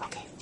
Okay.